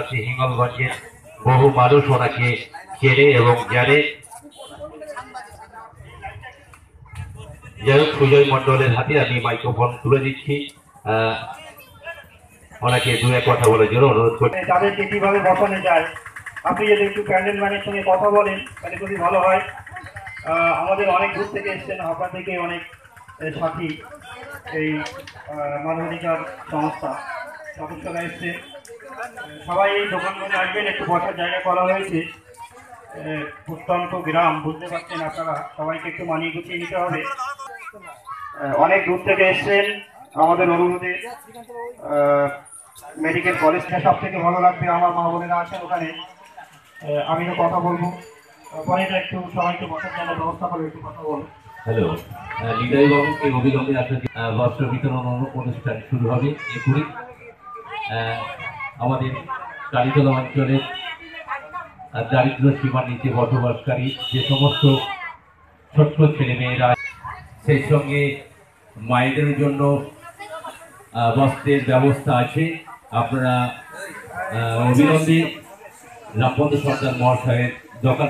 আছে হিঙ্গলগঞ্জের বহু মানুষ ওনাকে চেনে এবং জানে। যাই হোক, সুজয় মন্ডলের হাতে আমি মাইক্রোফোন তুলে দিচ্ছি। ওনাকে দু এক কথা বলার জন্য অনুরোধ করছি। তাদেরকে কীভাবে বসানো যায়, আপনি যদি একটু প্যান্ডেল ম্যানের সঙ্গে কথা বলেন, তাহলে খুবই ভালো হয়। আমাদের অনেক দূর থেকে এসছেন, আপনার থেকে অনেক সাথী, এই মানবাধিকার সংস্থা। সদস্যরা এসছেন সবাই এই দোকানগুলো আসবেন একটু বসার জায়গা করা হয়েছে। প্রত্যন্ত গ্রাম বুঝতে পারছেন আপনারা সবাইকে একটু মানিয়ে গুছিয়ে নিতে হবে। অনেক দূর থেকে এসছেন আমাদের অনুরোধে। মেডিকেল কলেজটা সব থেকে ভালো লাগবে আমার মা বোনেরা আছেন ওখানে। আমি তো কথা বলব। পরে একটু সবাইকে বসার জন্য ব্যবস্থা করে একটু কথা বলব। হ্যালো হৃদয় বাবুকে অবিলম্বে আসলে বস্ত্র বিতরণ অনুষ্ঠান শুরু হবে আহ, আমাদের কালীতলা অঞ্চলের দারিদ্র সীমার নিচে বসবাসকারী যে সমস্ত ছোট্ট ছেলেমেয়েরা সেই সঙ্গে মায়েদের জন্য বস্ত্রের ব্যবস্থা আছে। আপনারা অবিলম্বে রামপদ সরকার মহাশয়ের দোকান